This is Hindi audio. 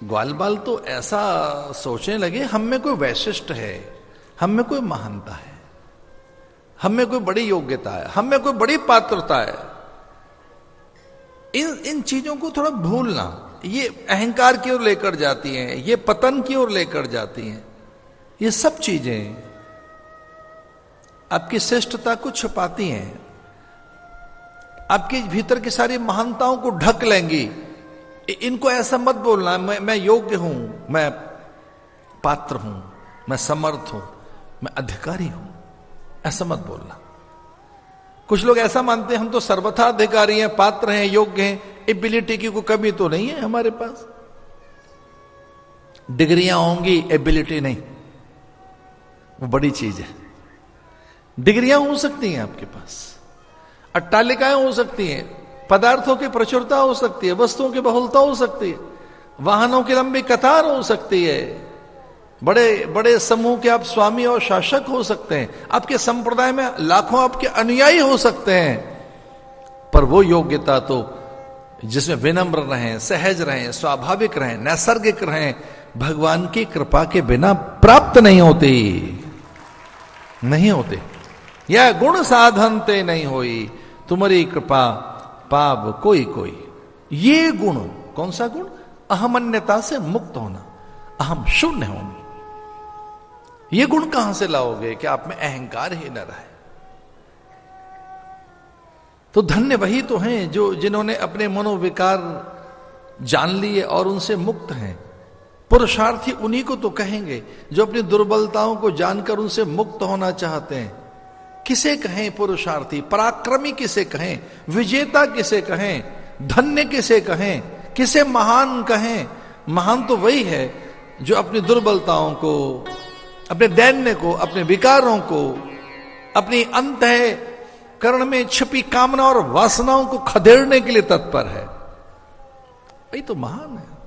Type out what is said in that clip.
ग्वाल बाल तो ऐसा सोचने लगे, हम में कोई वैशिष्ट है, हम में कोई महानता है, हम में कोई बड़ी योग्यता है, हम में कोई बड़ी पात्रता है। इन इन चीज़ों को थोड़ा भूलना, ये अहंकार की ओर लेकर जाती हैं, ये पतन की ओर लेकर जाती हैं, ये सब चीज़ें आपकी श्रेष्ठता को छुपाती हैं, आपके भीतर की सारी महानताओं को ढक लेंगी। इनको ऐसा मत बोलना, मैं मैं योग्य हूँ, मैं पात्र हूँ, मैं समर्थ हूँ, मैं अधिकारी हूँ। ऐसा मत बोलना। कुछ लोग ऐसा मानते हैं, हम तो सर्वथा अधिकारी हैं, पात्र हैं, योग्य हैं, एबिलिटी की कोई कमी तो नहीं है हमारे पास। डिग्रियाँ होंगी, एबिलिटी नहीं। वो बड़ी चीज़ है। डिग्रियाँ हो सकती हैं आपके पास, अट्टालिकाएँ हो सकती हैं पदार्थों की प्रचुरता हो सकती है, वस्तुओं की बहुलता हो सकती है, वाहनों की लंबी कतार हो सकती है। बड़े बड़े समूह के आप स्वामी और शासक हो सकते हैं। आपके संप्रदाय में लाखों आपके अनुयायी हो सकते हैं। पर वो योग्यता तो जिसमें विनम्र रहें, सहज रहें, स्वाभाविक रहें, नैसर्गिक रहें, भगवान की कृपा के बिना प्राप्त नहीं होती। नहीं होते। यह गुण साधन ते नहीं हुई। तुम्हारी कृपा पाप कोई कोई। ये गुण, कौन सा गुण? अहमन्यता से मुक्त होना। अहम शून्य होना ये गुण कहाँ से लाओगे कि आप में अहंकार ही न रहे? तो धन्य वही तो हैं जो जिन्होंने अपने मनोविकार जान लिए और उनसे मुक्त हैं। पुरुषार्थी उन्हीं को तो कहेंगे जो अपनी दुर्बलताओं को जानकर उनसे मुक्त होना चाहते हैं। किसे कहें पुरुषार्थी? पराक्रमी किसे कहें? विजेता किसे कहें? धन्य किसे कहें? किसे महान कहें? महान तो वही है जो अपनी दुर्बलताओं को, अपने दैन्य को, अपने विकारों को, अपनी अंत है कर्ण में छिपी कामना और वासनाओं को खदेड़ने के लिए तत्पर है। वही तो महान है।